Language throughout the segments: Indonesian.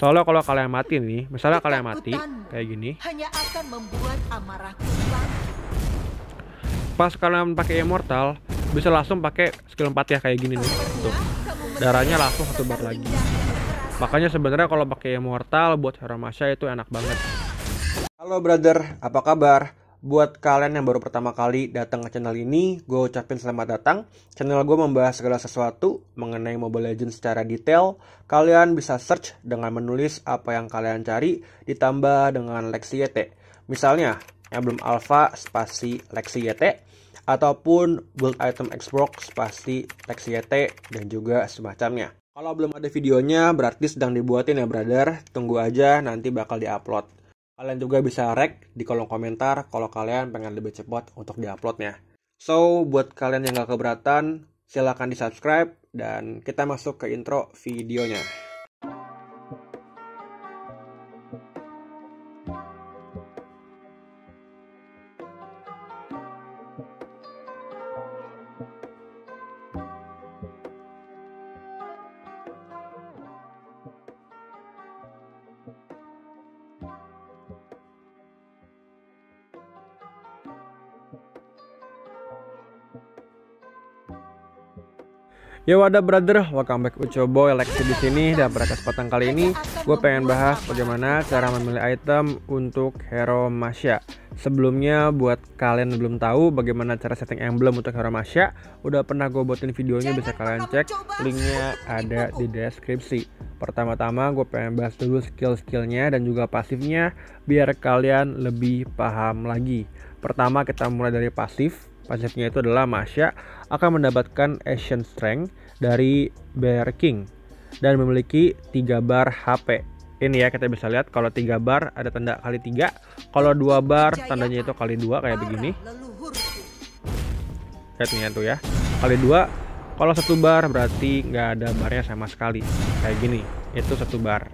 Soalnya kalau kalian mati nih, misalnya kalian mati kayak gini, hanya akan membuat amarahku pas kalian pakai immortal bisa langsung pakai skill 4 ya kayak gini nih. Tuh. Darahnya langsung satu bar lagi. Makanya sebenarnya kalau pakai immortal buat hero Masya itu enak banget. Halo brother, apa kabar? Buat kalian yang baru pertama kali datang ke channel ini, gue ucapin selamat datang. Channel gue membahas segala sesuatu mengenai Mobile Legends secara detail. Kalian bisa search dengan menulis apa yang kalian cari, ditambah dengan Lexi YT. Misalnya, yang belum alpha spasi Lexi YT, ataupun build item Xbox spasi Lexi YT, dan juga semacamnya. Kalau belum ada videonya, berarti sedang dibuatin ya brother. Tunggu aja, nanti bakal diupload. Kalian juga bisa rek di kolom komentar kalau kalian pengen lebih cepat untuk diuploadnya. So, buat kalian yang gak keberatan, silahkan di subscribe dan kita masuk ke intro videonya. Yo ada brother, welcome back Uco Boy Lexi di sini dan pada kesempatan kali ini gue pengen bahas bagaimana cara memilih item untuk hero Masya. Sebelumnya buat kalian belum tahu bagaimana cara setting emblem untuk hero Masya, udah pernah gue buatin videonya bisa kalian cek, linknya ada di deskripsi. Pertama-tama gue pengen bahas dulu skill-skillnya dan juga pasifnya biar kalian lebih paham lagi. Pertama kita mulai dari pasif. Pasifnya itu adalah Masya akan mendapatkan Action Strength dari Bear King dan memiliki 3 bar HP. Ini ya kita bisa lihat kalau 3 bar ada tanda kali 3, kalau 2 bar tandanya itu kali 2 kayak begini. Lihat nih ya tuh ya. Kali 2 kalau satu bar berarti nggak ada barnya sama sekali. Kayak gini. Itu satu bar.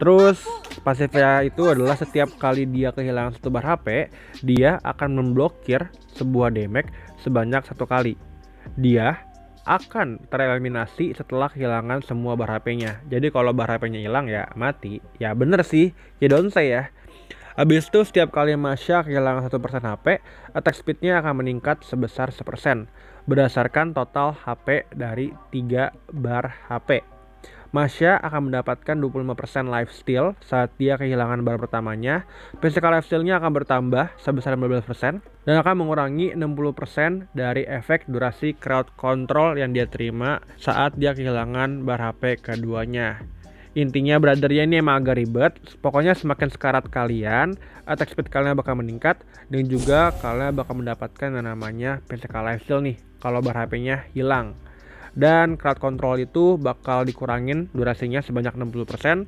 Terus pasifnya itu adalah setiap kali dia kehilangan satu bar HP, dia akan memblokir sebuah damage sebanyak satu kali. Dia akan tereliminasi setelah kehilangan semua bar HP-nya. Jadi kalau bar HP-nya hilang ya mati. Ya bener sih, ya say ya. Habis itu setiap kali Masya kehilangan 1% HP, attack speed-nya akan meningkat sebesar 1% berdasarkan total HP dari 3 bar HP. Masya akan mendapatkan 25% life steal saat dia kehilangan bar pertamanya. Physical life steal-nya akan bertambah sebesar 15% dan akan mengurangi 60% dari efek durasi crowd control yang dia terima saat dia kehilangan bar HP keduanya. Intinya brothernya ini emang agak ribet. Pokoknya semakin sekarat kalian, attack speed kalian bakal meningkat dan juga kalian bakal mendapatkan yang namanya physical life steal nih kalau bar HP-nya hilang dan crowd control itu bakal dikurangin durasinya sebanyak 60%.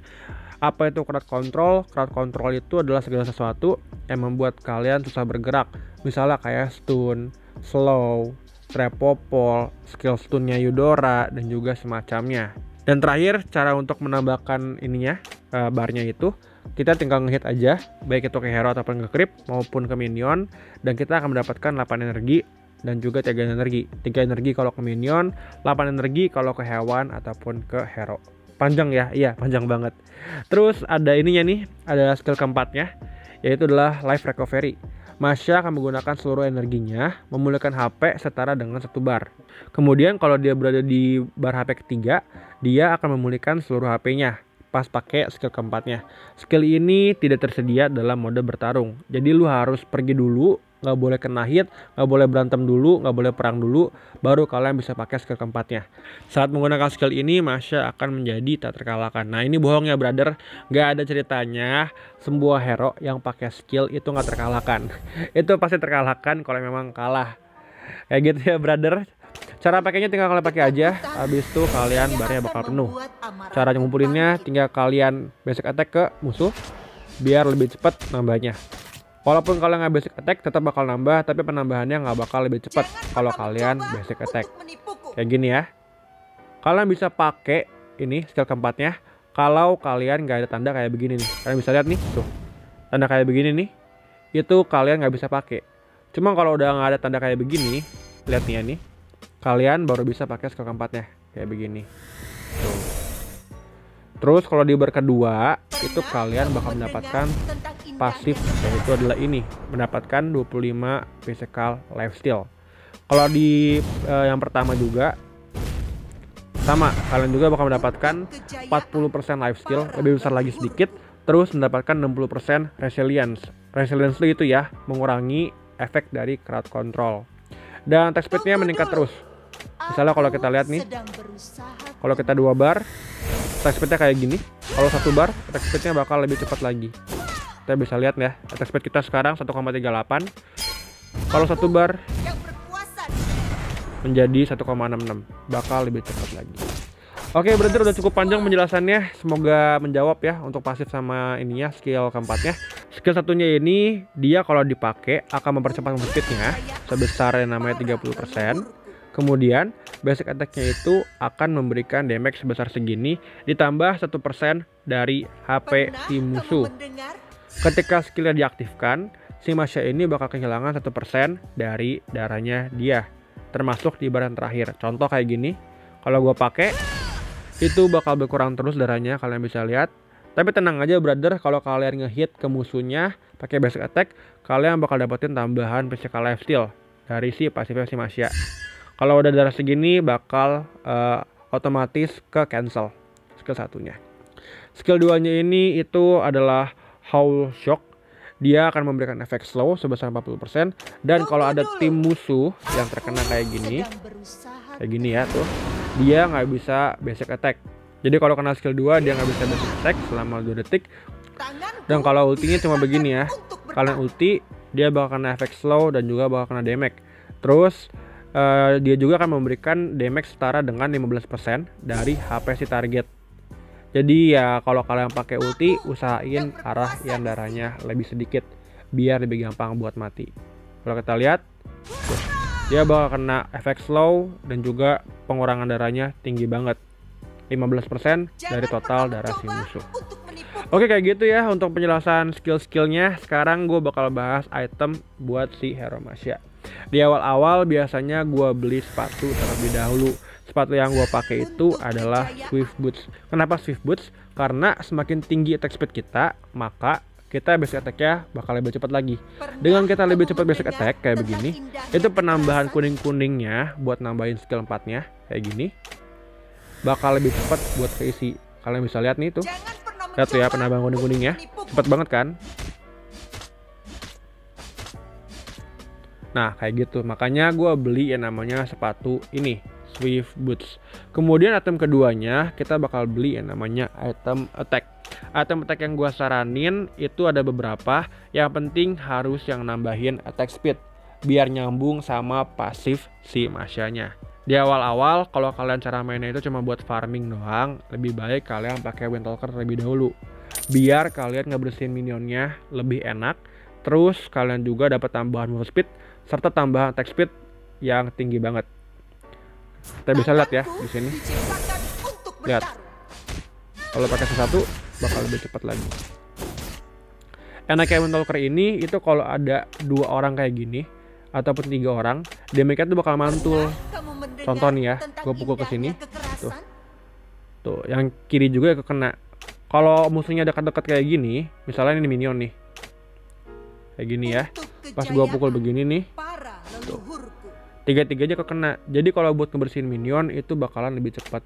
Apa itu crowd control? Crowd control itu adalah segala sesuatu yang membuat kalian susah bergerak. Misalnya kayak stun, slow, trepopol, skill stunnya Eudora dan juga semacamnya. Dan terakhir cara untuk menambahkan ininya uh, barnya itu kita tinggal ngehit aja baik itu ke hero ataupun ke creep maupun ke minion dan kita akan mendapatkan 8 energi dan juga 3 energi. 3 energi kalau ke minion, 8 energi kalau ke hewan ataupun ke hero. Panjang ya, iya panjang banget. Terus ada ininya nih, ada skill keempatnya, yaitu adalah life recovery. Masya akan menggunakan seluruh energinya memulihkan HP setara dengan satu bar. Kemudian kalau dia berada di bar HP ketiga, dia akan memulihkan seluruh HP-nya pas pakai skill keempatnya. Skill ini tidak tersedia dalam mode bertarung. Jadi lu harus pergi dulu nggak boleh kena hit, nggak boleh berantem dulu, nggak boleh perang dulu, baru kalian bisa pakai skill keempatnya. Saat menggunakan skill ini, Masya akan menjadi tak terkalahkan. Nah ini bohong ya brother, nggak ada ceritanya sebuah hero yang pakai skill itu nggak terkalahkan. itu pasti terkalahkan kalau memang kalah. Kayak gitu ya brother. Cara pakainya tinggal kalian pakai aja, habis itu kalian barnya bakal penuh. Cara ngumpulinnya tinggal kalian basic attack ke musuh biar lebih cepat nambahnya. Walaupun kalian nggak basic attack tetap bakal nambah, tapi penambahannya nggak bakal lebih cepat kalau kalian basic attack. Kayak gini ya. Kalian bisa pakai ini skill keempatnya kalau kalian nggak ada tanda kayak begini nih. Kalian bisa lihat nih, tuh. Tanda kayak begini nih, itu kalian nggak bisa pakai. Cuma kalau udah nggak ada tanda kayak begini, lihat nih ya nih. Kalian baru bisa pakai skill keempatnya kayak begini. Tuh. Terus kalau di bar kedua itu kalian bakal mendapatkan pasif yaitu adalah ini mendapatkan 25 physical lifesteal. Kalau di eh, yang pertama juga sama kalian juga bakal mendapatkan 40% life skill lebih besar lagi sedikit terus mendapatkan 60% resilience. Resilience itu ya mengurangi efek dari crowd control. Dan attack speednya meningkat terus. Misalnya kalau kita lihat nih, kalau kita dua bar attack speednya kayak gini kalau satu bar attack speednya bakal lebih cepat lagi kita bisa lihat ya attack speed kita sekarang 1,38 kalau satu bar menjadi 1,66 bakal lebih cepat lagi Oke, berarti udah cukup panjang penjelasannya. Semoga menjawab ya untuk pasif sama ininya skill keempatnya. Skill satunya ini dia kalau dipakai akan mempercepat move speednya sebesar yang namanya 30%. Kemudian basic attack-nya itu akan memberikan damage sebesar segini ditambah 1% dari HP si musuh. Ketika skillnya diaktifkan, si Masya ini bakal kehilangan 1% dari darahnya dia. Termasuk di baran terakhir. Contoh kayak gini, kalau gue pakai itu bakal berkurang terus darahnya kalian bisa lihat. Tapi tenang aja brother, kalau kalian ngehit ke musuhnya pakai basic attack, kalian bakal dapetin tambahan physical life steal dari si pasifnya si Masya. Kalau udah darah segini bakal eh, otomatis ke cancel skill satunya. Skill 2 nya ini itu adalah Howl Shock. Dia akan memberikan efek slow sebesar 40% dan kalau ada tim musuh yang terkena kayak gini, kayak gini ya tuh, dia nggak bisa basic attack. Jadi kalau kena skill 2 dia nggak bisa basic attack selama 2 detik dan kalau ultinya cuma begini ya. Kalian ulti, dia bakal kena efek slow dan juga bakal kena damage. Terus eh, dia juga akan memberikan damage setara dengan 15% dari HP si target. Jadi ya kalau kalian pakai ulti, usahain arah yang darahnya lebih sedikit biar lebih gampang buat mati. Kalau kita lihat, dia bakal kena efek slow dan juga pengurangan darahnya tinggi banget. 15% dari total darah si musuh. Oke kayak gitu ya untuk penjelasan skill-skillnya Sekarang gue bakal bahas item buat si Hero Masya Di awal-awal biasanya gue beli sepatu terlebih dahulu Sepatu yang gue pakai itu adalah Swift Boots. Kenapa Swift Boots? Karena semakin tinggi attack speed kita Maka kita basic attack-nya bakal lebih cepat lagi. Dengan kita lebih cepat basic attack kayak begini Itu penambahan kuning-kuningnya buat nambahin skill 4-nya Kayak gini Bakal lebih cepat buat keisi. Kalian bisa lihat nih tuh. Lihat tuh ya penambahan kuning-kuningnya. Cepet banget kan? Nah kayak gitu. Makanya gue beli yang namanya sepatu ini Swift Boots. Kemudian item keduanya Kita bakal beli yang namanya item attack. Item attack yang gue saranin Itu ada beberapa. Yang penting harus yang nambahin attack speed Biar nyambung sama pasif si Masyanya. Di awal-awal kalau kalian cara mainnya itu cuma buat farming doang lebih baik kalian pakai Windtalker terlebih dahulu. Biar kalian ngebersihin minionnya lebih enak terus kalian juga dapat tambahan move speed serta tambahan attack speed yang tinggi banget kita bisa lihat ya di sini Lihat. kalau pakai satu bakal lebih cepat lagi enaknya Windtalker ini itu kalau ada dua orang kayak gini ataupun tiga orang damage-nya tuh bakal mantul Contoh nih ya, gua pukul ke sini, tuh. Tuh, yang kiri juga kena. Kalau musuhnya dekat-dekat kayak gini, misalnya ini minion nih. Kayak gini ya. Pas gua pukul begini nih. Tiga-tiganya kekena. Jadi kalau buat ngebersihin minion itu bakalan lebih cepat.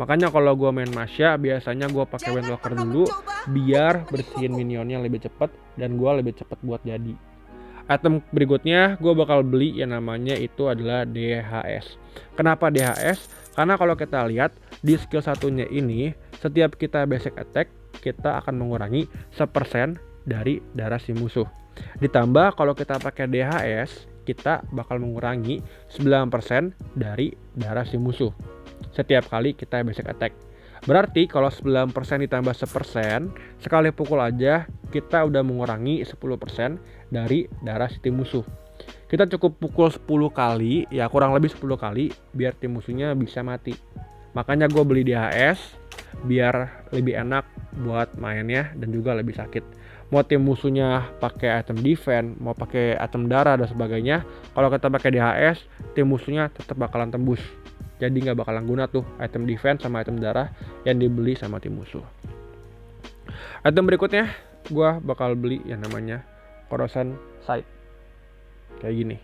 Makanya kalau gua main Masya, biasanya gua pakai pernah dulu mencoba biar bersihin minionnya lebih cepat dan gua lebih cepat buat jadi. Item berikutnya gue bakal beli yang namanya itu adalah DHS. Kenapa DHS? Karena kalau kita lihat di skill satunya ini, setiap kita basic attack, kita akan mengurangi 1% dari darah si musuh. Ditambah kalau kita pakai DHS, kita bakal mengurangi 9% dari darah si musuh. Setiap kali kita basic attack. Berarti kalau 9% ditambah 1%, sekali pukul aja kita udah mengurangi 10% dari darah si tim musuh. Kita cukup pukul 10 kali, ya kurang lebih 10 kali biar tim musuhnya bisa mati. Makanya gue beli DHS biar lebih enak buat mainnya dan juga lebih sakit. Mau tim musuhnya pakai item defense, mau pakai item darah dan sebagainya, kalau kita pakai DHS, tim musuhnya tetap bakalan tembus. jadi nggak bakalan guna tuh item defense sama item darah yang dibeli sama tim musuh item berikutnya gua bakal beli yang namanya corrosion sight kayak gini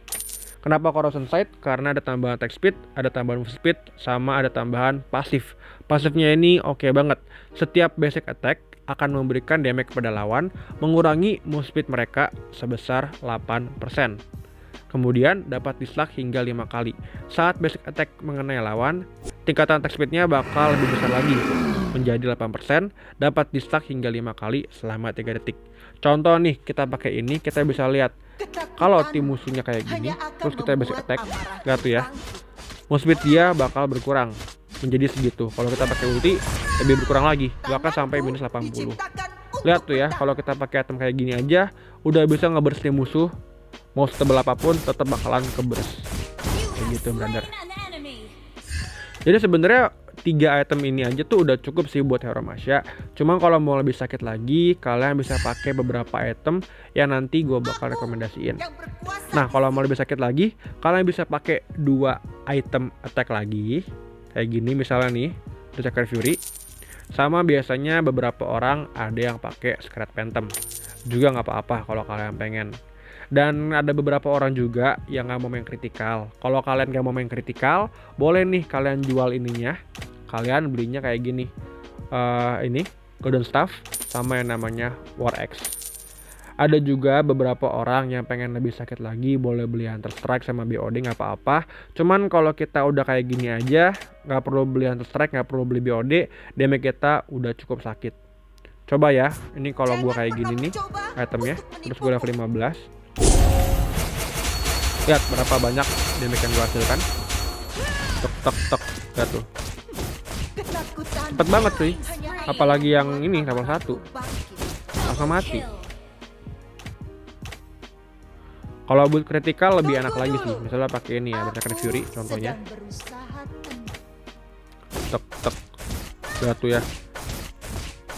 Kenapa corrosion sight? Karena ada tambahan attack speed, ada tambahan move speed, sama ada tambahan pasif. Pasifnya ini oke banget. Setiap basic attack akan memberikan damage kepada lawan, mengurangi move speed mereka sebesar 8%. Kemudian dapat dislike hingga 5 kali. Saat basic attack mengenai lawan, tingkatan attack speednya bakal lebih besar lagi, menjadi 8%, dapat dislike hingga 5 kali selama 3 detik. Contoh nih, kita pakai ini, kita bisa lihat kalau tim musuhnya kayak gini, terus kita basic attack, lihat tuh ya, move speed dia bakal berkurang menjadi segitu. Kalau kita pakai ulti, lebih berkurang lagi, bahkan sampai minus 80. Lihat tuh ya, kalau kita pakai item kayak gini aja, udah bisa ngeburst tim musuh, mau setebal apa pun tetap bakalan keburst. Kayak gitu, brother. Jadi sebenarnya tiga item ini aja tuh udah cukup sih buat Hero Masya. Cuma kalau mau lebih sakit lagi, kalian bisa pakai beberapa item yang nanti gue bakal rekomendasiin. Nah, kalau mau lebih sakit lagi, kalian bisa pakai dua item attack lagi. Kayak gini misalnya nih, Berserker Fury. Sama biasanya beberapa orang ada yang pakai Scrat Phantom. Juga nggak apa-apa kalau kalian pengen. Dan ada beberapa orang juga yang nggak mau main kritikal. Kalau kalian nggak mau main kritikal, boleh nih kalian jual ininya. Kalian belinya kayak gini. Uh, ini Golden Staff sama yang namanya War X. Ada juga beberapa orang yang pengen lebih sakit lagi, boleh beli Hunter Strike sama BOD nggak apa-apa. Cuman kalau kita udah kayak gini aja, nggak perlu beli Hunter Strike, nggak perlu beli BOD, damage kita udah cukup sakit. Coba ya, ini kalau gua kayak gini nih itemnya, terus gue level 15 lihat berapa banyak damage yang gue hasilkan. Tek tek tek lihat tuh. Cepet banget cuy. Apalagi yang ini level 1 langsung mati kalau buat kritikal lebih enak lagi sih. misalnya pakai ini ya Berserker Fury contohnya. tek tek. Tuh ya.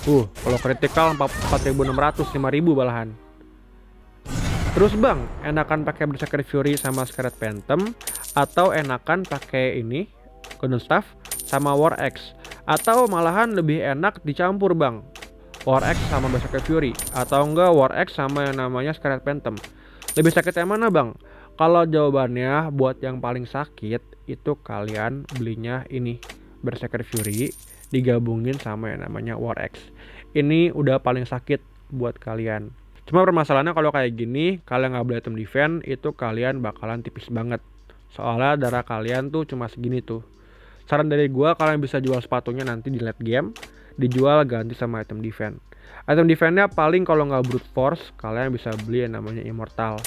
Uh kalau kritikal 4600 5000 malahan Terus bang, enakan pakai Berserker Fury sama Scarlet Phantom atau enakan pakai ini Golden Staff sama War X atau malahan lebih enak dicampur bang. War X sama Berserker Fury. Atau enggak War X sama yang namanya Scarlet Phantom lebih sakit yang mana bang kalau jawabannya buat yang paling sakit itu kalian belinya ini Berserker Fury digabungin sama yang namanya War X ini udah paling sakit buat kalian Cuma permasalahannya kalau kayak gini, kalian nggak beli item defense, itu kalian bakalan tipis banget. Soalnya darah kalian tuh cuma segini tuh. Saran dari gua, kalian bisa jual sepatunya nanti di late game, dijual ganti sama item defense. Item defense-nya paling kalau nggak brute force, kalian bisa beli yang namanya immortal.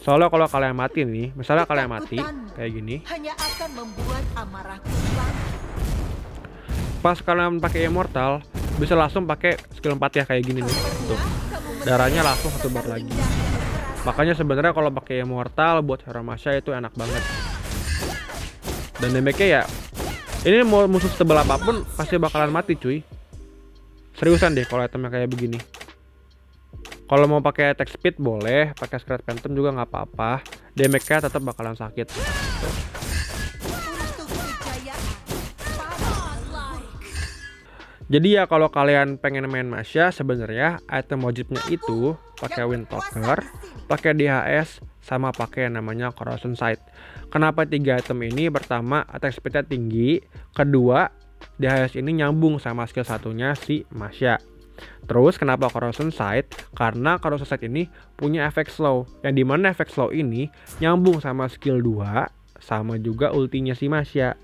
Soalnya kalau kalian mati nih, misalnya kalian mati kayak gini. Hanya akan membuat amarahku Pas kalian pakai immortal, bisa langsung pakai skill 4 ya kayak gini nih. Tuh. darahnya langsung satu bar lagi. makanya sebenarnya kalau pakai immortal buat hero Masya itu enak banget. Dan damage ya ini mau musuh setebal apa pun pasti bakalan mati cuy seriusan deh kalau itemnya kayak begini kalau mau pakai attack speed boleh pakai scratch phantom juga nggak apa-apa damage-nya tetap bakalan sakit. Jadi ya kalau kalian pengen main Masya sebenarnya item wajibnya itu pakai Windtalker, pakai DHS, sama pakai yang namanya Corrosion Sight. Kenapa tiga item ini? Pertama, attack speednya tinggi. Kedua, DHS ini nyambung sama skill satunya si Masya. Terus kenapa Corrosion Sight? Karena Corrosion Sight ini punya efek slow. Yang di mana efek slow ini nyambung sama skill 2 sama juga ultinya si Masya.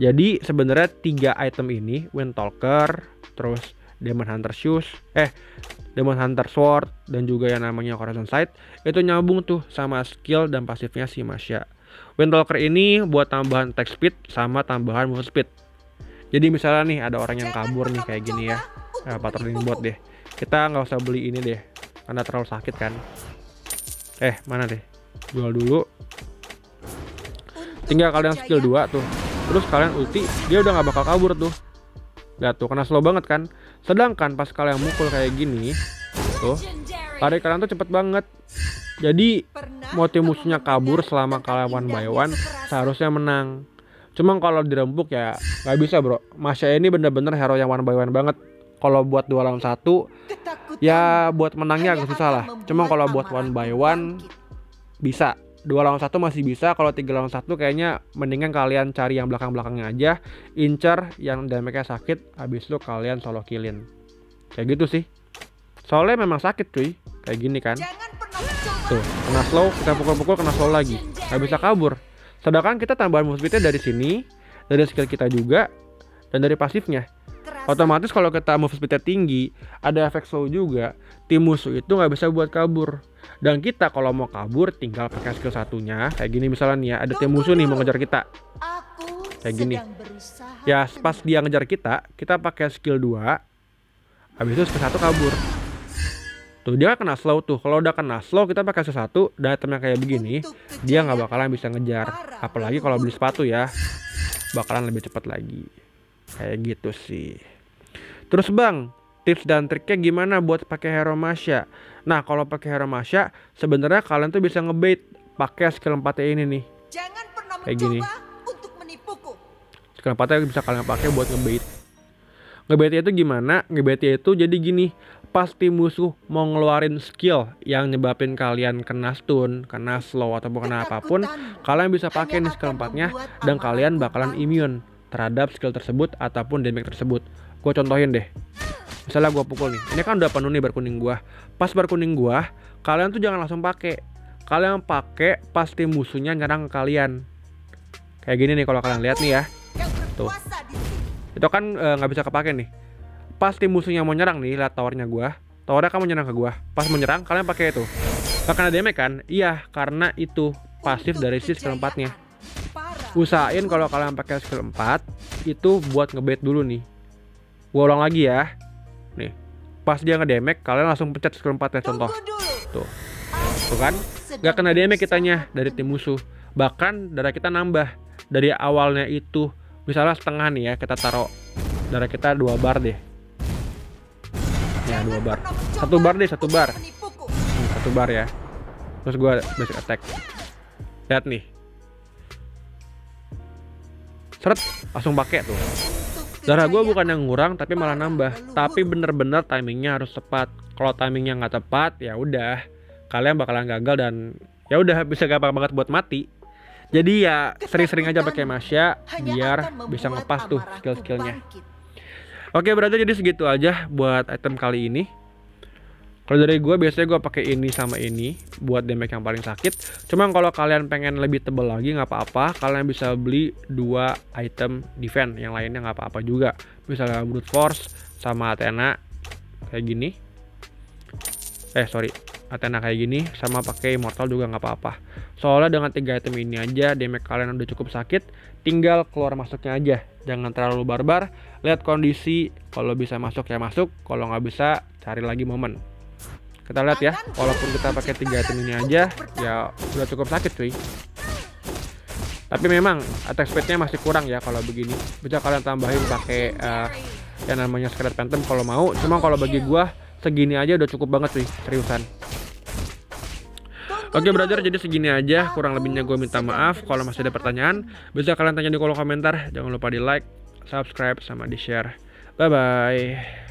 Jadi sebenarnya tiga item ini, Wind Talker, terus Demon Hunter Shoes, eh Demon Hunter Sword dan juga yang namanya Corazon Sight itu nyambung tuh sama skill dan pasifnya si Masya. Wind Talker ini buat tambahan attack speed sama tambahan move speed. Jadi misalnya nih ada orang yang kabur nih kayak gini ya, nah, patrolling bot deh. Kita nggak usah beli ini deh, karena terlalu sakit kan. Eh mana deh? Jual dulu. Tinggal kalian skill 2 tuh. Terus kalian ulti dia udah nggak bakal kabur tuh. Lihat tuh kena slow banget kan. Sedangkan pas kalian mukul kayak gini tuh lari kalian tuh cepet banget. Jadi mau tim musuhnya kabur selama kalian one by one seharusnya menang Cuma kalau dirembuk ya nggak bisa bro. Masya ini bener-bener hero yang one by one banget. Kalau buat dua lawan satu ya buat menangnya agak susah lah. Cuma kalau buat one by one bisa. Dua lawan satu masih bisa. Kalau tiga lawan satu kayaknya mendingan kalian cari yang belakang-belakangnya aja. Incer yang damage-nya sakit. Habis itu kalian solo killin. Kayak gitu sih. Soalnya memang sakit cuy. Kayak gini kan. Tuh, kena slow, kita pukul-pukul kena slow lagi. Nggak bisa kabur. Sedangkan kita tambahan move speednya dari sini, dari skill kita juga, dan dari pasifnya. Otomatis kalau kita move speednya tinggi, ada efek slow juga, tim musuh itu nggak bisa buat kabur. Dan kita kalau mau kabur tinggal pakai skill satunya, kayak gini misalnya nih ya, ada tim musuh nih mau ngejar kita. Kayak gini. Ya pas dia ngejar kita, kita pakai skill 2, habis itu skill 1 kabur. Tuh dia kena slow tuh. Kalau udah kena slow kita pakai skill 1, dan itemnya kayak begini, dia nggak bakalan bisa ngejar. apalagi kalau beli sepatu ya bakalan lebih cepat lagi. Kayak gitu sih. Terus bang tips dan triknya gimana buat pakai hero Masya nah kalau pakai hero Masya sebenarnya kalian tuh bisa ngebait pakai skill 4 ini nih. Jangan pernah Kayak gini. untuk menipuku. skill 4 bisa kalian pakai buat ngebait. Ngebaitnya itu gimana? Ngebaitnya itu jadi gini pasti musuh mau ngeluarin skill yang nyebabin kalian kena stun, kena slow ataupun kena apa pun, kalian bisa pakai nih skill akan 4-nya membuat dan kalian bakalan immune terhadap skill tersebut ataupun damage tersebut. Gue contohin deh. Misalnya gue pukul nih, ini kan udah penuh nih bar kuning gua. Pas bar kuning gua, kalian tuh jangan langsung pakai. Kalian pakai pasti musuhnya nyerang ke kalian. Kayak gini nih kalau kalian lihat nih ya. Tuh. Itu kan eh, nggak bisa kepake nih. Pasti musuhnya mau nyerang nih, lihat towernya gua. Towernya kamu nyerang ke gua. Pas menyerang kalian pakai itu. Gak kena damage kan? Iya, karena itu pasif dari si skill 4-nya. kejayaan para usahain kalau kalian pakai skill 4 itu buat ngebait dulu nih gua ulang lagi ya nih pas dia ngedamage kalian langsung pencet skill 4 ya contoh. Tuh. Tuh kan? gak kena damage kitanya dari tim musuh bahkan darah kita nambah dari awalnya itu misalnya setengah nih ya kita taruh darah kita dua bar deh ya Jangan dua bar satu bar deh satu bar. Hmm, satu bar ya terus gua basic attack lihat nih seret langsung pakai tuh Darah gue bukan yang ngurang tapi malah nambah. Tapi bener-bener timingnya harus tepat. Kalau timingnya nggak tepat ya udah kalian bakalan gagal dan ya udah bisa gampang banget buat mati. Jadi ya sering-sering aja pakai Masya biar bisa ngepas tuh skill-skillnya. Oke berarti jadi segitu aja buat item kali ini. Kalau dari gue biasanya gue pakai ini sama ini buat damage yang paling sakit. Cuma kalau kalian pengen lebih tebel lagi nggak apa-apa, kalian bisa beli dua item defense, yang lainnya nggak apa-apa juga. Misalnya brute force sama Athena kayak gini. Eh sorry, Athena kayak gini sama pakai immortal juga nggak apa-apa. Soalnya dengan tiga item ini aja damage kalian udah cukup sakit, tinggal keluar masuknya aja. Jangan terlalu barbar, lihat kondisi. Kalau bisa masuk ya masuk, kalau nggak bisa cari lagi momen. Kita lihat ya walaupun kita pakai tiga item ini aja ya udah cukup sakit cuy. Tapi memang attack speednya masih kurang ya kalau begini. Bisa kalian tambahin pakai eh, yang namanya Scarlet Phantom kalau mau. Cuma kalau bagi gua segini aja udah cukup banget cuy seriusan. Oke brother jadi segini aja. Kurang lebihnya gue minta maaf kalau masih ada pertanyaan. Bisa kalian tanya di kolom komentar. Jangan lupa di like subscribe sama di share bye bye